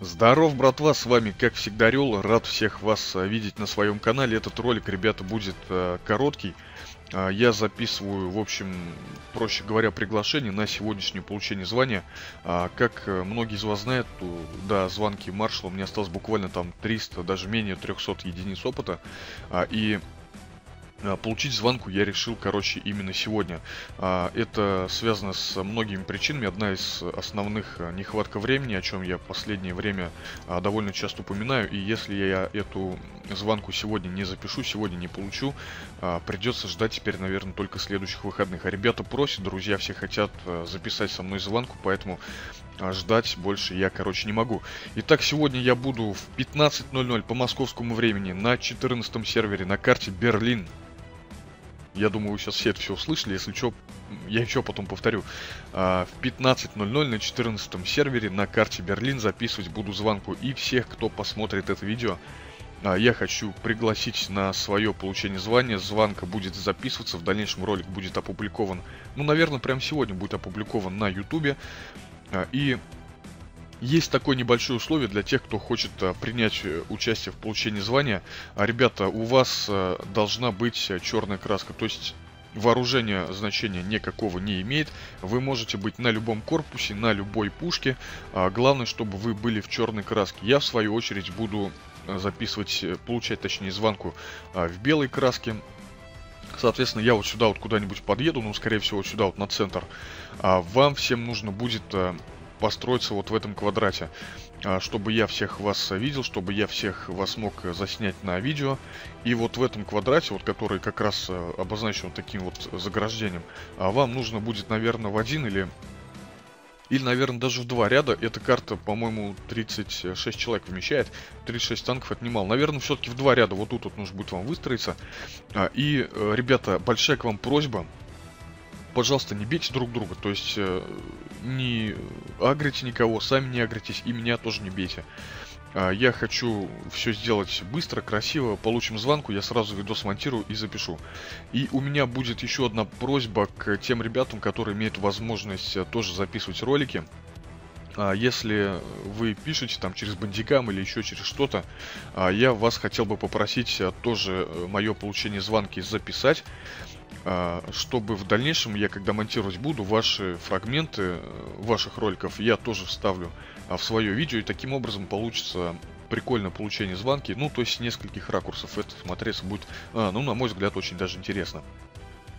Здоров, братва, с вами, как всегда, Рел. Рад всех вас э, видеть на своем канале. Этот ролик, ребята, будет э, короткий. Э, я записываю, в общем, проще говоря, приглашение на сегодняшнее получение звания. Э, как э, многие из вас знают, да, звонки маршала, мне осталось буквально там 300, даже менее 300 единиц опыта. Э, и получить звонку я решил, короче, именно сегодня. А, это связано с многими причинами. Одна из основных а, нехватка времени, о чем я в последнее время довольно часто упоминаю. И если я эту звонку сегодня не запишу, сегодня не получу, придется ждать теперь, наверное, только следующих выходных. А ребята просят, друзья все хотят записать со мной звонку, поэтому ждать больше я, короче, не могу. Итак, сегодня я буду в 15.00 по московскому времени на 14 сервере на карте Берлин я думаю, вы сейчас все это все услышали. Если что, я еще потом повторю. А, в 15.00 на 14 сервере на карте Берлин записывать буду звонку. И всех, кто посмотрит это видео, а, я хочу пригласить на свое получение звания. Звонка будет записываться. В дальнейшем ролик будет опубликован. Ну, наверное, прямо сегодня будет опубликован на ютубе. А, и есть такое небольшое условие для тех, кто хочет а, принять э, участие в получении звания. А, ребята, у вас а, должна быть черная краска, то есть вооружение значения никакого не имеет. Вы можете быть на любом корпусе, на любой пушке. А, главное, чтобы вы были в черной краске. Я, в свою очередь, буду записывать, э, получать, точнее, звонку а, в белой краске. Соответственно, я вот сюда вот куда-нибудь подъеду, ну, скорее всего, вот сюда вот на центр. Вам всем нужно будет построиться вот в этом квадрате, а, чтобы я всех вас видел, чтобы я всех вас мог заснять на видео. И вот в этом квадрате, вот который как раз э, обозначен таким вот заграждением, а, вам нужно будет, наверное, в один или или, наверное, даже в два ряда. Эта карта, по-моему, 36 человек вмещает. 36 танков это немало. Наверное, все-таки в два ряда вот тут вот нужно будет вам выстроиться. А, и, э, ребята, большая к вам просьба пожалуйста, не бейте друг друга. То есть э, не агрите никого, сами не агритесь, и меня тоже не бейте. А, я хочу все сделать быстро, красиво. Получим звонку, я сразу видос монтирую и запишу. И у меня будет еще одна просьба к тем ребятам, которые имеют возможность э, тоже записывать ролики. А, если вы пишете там через бандикам или еще через что-то, а, я вас хотел бы попросить э, тоже мое получение звонки записать. А, чтобы в дальнейшем я, когда монтировать буду, ваши фрагменты э, ваших роликов я тоже вставлю а, в свое видео, и таким образом получится прикольное получение звонки, ну, то есть нескольких ракурсов это смотреться будет, а, ну, на мой взгляд, очень даже интересно.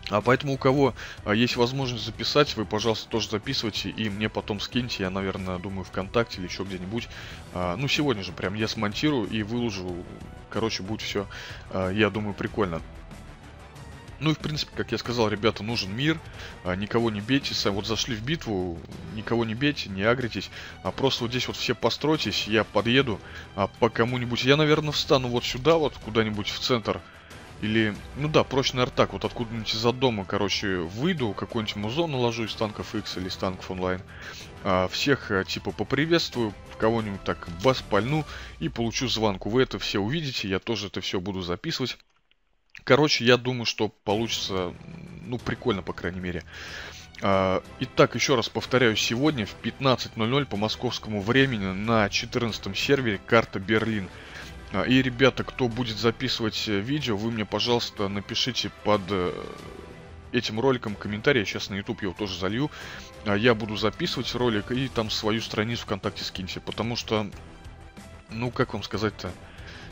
А поэтому у кого есть возможность записать, вы, пожалуйста, тоже записывайте и мне потом скиньте, я, наверное, думаю, ВКонтакте или еще где-нибудь. Ну, сегодня же прям я смонтирую и выложу. Короче, будет все, я думаю, прикольно. Ну и в принципе, как я сказал, ребята, нужен мир, а, никого не бейте, вот зашли в битву, никого не бейте, не агритесь, а просто вот здесь вот все постройтесь, я подъеду а, по кому-нибудь, я, наверное, встану вот сюда вот, куда-нибудь в центр, или, ну да, проще, наверное, так, вот откуда-нибудь из-за дома, короче, выйду, какой-нибудь музон наложу из танков X или из танков онлайн, а, всех, а, типа, поприветствую, кого-нибудь так бас пальну и получу звонку. Вы это все увидите, я тоже это все буду записывать. Короче, я думаю, что получится, ну, прикольно, по крайней мере. А, итак, еще раз повторяю, сегодня в 15.00 по московскому времени на 14 сервере карта Берлин. А, и, ребята, кто будет записывать э, видео, вы мне, пожалуйста, напишите под э, этим роликом комментарий. Я сейчас на YouTube его тоже залью. А, я буду записывать ролик и там свою страницу ВКонтакте скиньте. Потому что, ну, как вам сказать-то...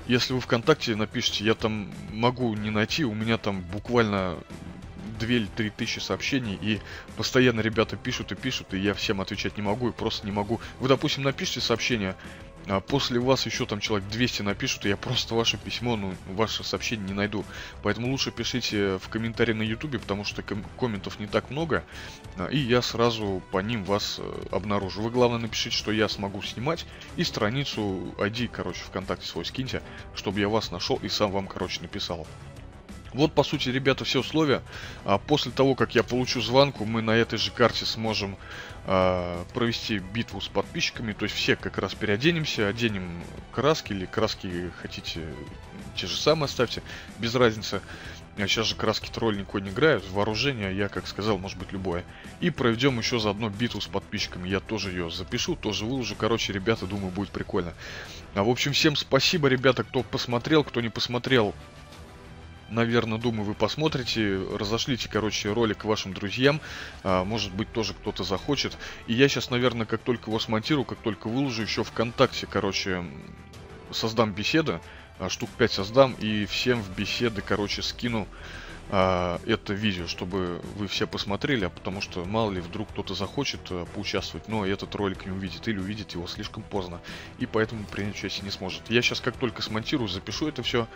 Если вы ВКонтакте напишите, я там могу не найти, у меня там буквально 2 или 3 тысячи сообщений, и постоянно ребята пишут и пишут, и я всем отвечать не могу, и просто не могу. Вы, допустим, напишите сообщение, а после вас еще там человек 200 напишут, и я просто ваше письмо, ну, ваше сообщение не найду. Поэтому лучше пишите в комментарии на ютубе, потому что ком- комментов не так много, а, и я сразу по ним вас э, обнаружу. Вы, главное, напишите, что я смогу снимать, и страницу ID, короче, ВКонтакте свой скиньте, чтобы я вас нашел и сам вам, короче, написал. Вот, по сути, ребята, все условия. А после того, как я получу звонку, мы на этой же карте сможем а, провести битву с подписчиками. То есть все как раз переоденемся, оденем краски или краски хотите те же самые оставьте, без разницы. А сейчас же краски тролль никакой не играют. Вооружение я, как сказал, может быть любое. И проведем еще заодно битву с подписчиками. Я тоже ее запишу, тоже выложу. Короче, ребята, думаю, будет прикольно. А в общем, всем спасибо, ребята, кто посмотрел, кто не посмотрел. Наверное, думаю, вы посмотрите, разошлите, короче, ролик вашим друзьям. А, может быть, тоже кто-то захочет. И я сейчас, наверное, как только его смонтирую, как только выложу, еще ВКонтакте, короче, создам беседу. А, штук 5 создам и всем в беседы, короче, скину а, это видео, чтобы вы все посмотрели, потому что мало ли вдруг кто-то захочет поучаствовать, но этот ролик не увидит или увидит его слишком поздно, и поэтому принять участие не сможет. Я сейчас как только смонтирую, запишу это все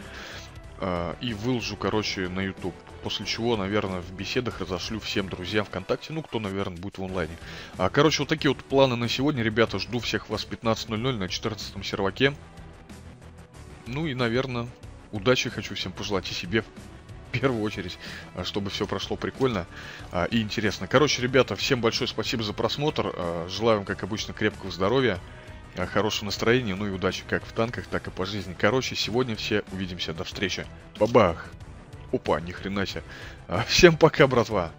а, и выложу, короче, на YouTube. После чего, наверное, в беседах разошлю всем друзьям ВКонтакте, ну, кто, наверное, будет в онлайне. А, короче, вот такие вот планы на сегодня, ребята, жду всех вас 15.00 на 14 серваке. Ну и, наверное, удачи хочу всем пожелать и себе в первую очередь, а, чтобы все прошло прикольно а, и интересно. Короче, ребята, всем большое спасибо за просмотр. А, желаю вам, как обычно, крепкого здоровья, хорошего настроения, ну и удачи как в танках, так и по жизни. Короче, сегодня все увидимся. До встречи. Бабах! Опа, ни хрена себе. Всем пока, братва!